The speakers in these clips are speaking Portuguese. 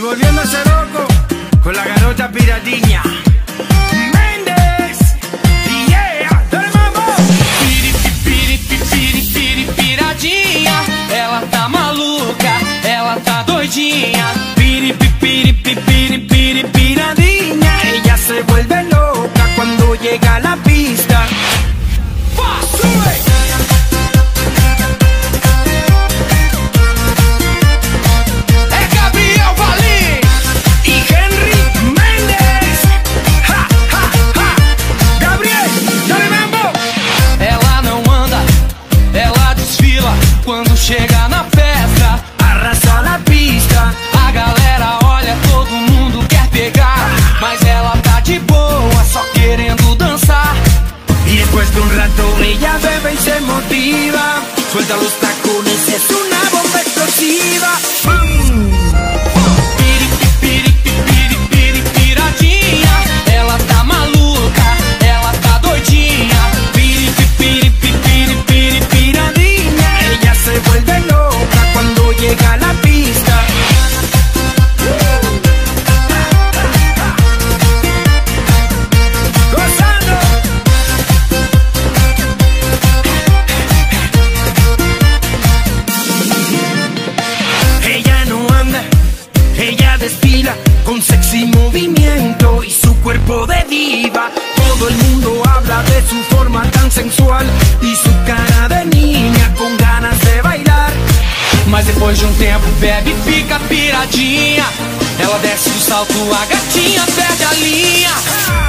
volviéndose loco con la garota piratiña. Méndez, yeah, dale mambo. Piri, piri, piri, piri, piradinha. Ela tá maluca, ela tá doidinha. Piri, piri, piri, Quando chega na festa, Arrasa la pista. a galera olha, todo mundo quer pegar. Mas ela tá de boa, só querendo dançar. Y después de un rato ella bebe y se motiva. Suelta los tacones, es una bomba explosiva. Con sexy movimiento y su cuerpo de diva. Todo el mundo habla de su forma tan sensual y su cara de niña con ganas de bailar. Mas depois de um tempo bebe e fica piradinha. Ela desce o salto, a gatinha perde a linha.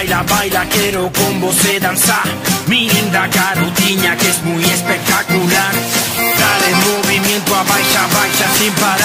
Baila, baila, quiero con vos danzar. Mi linda garotinha que es muy espectacular. Dale movimiento a baila, baila sin parar.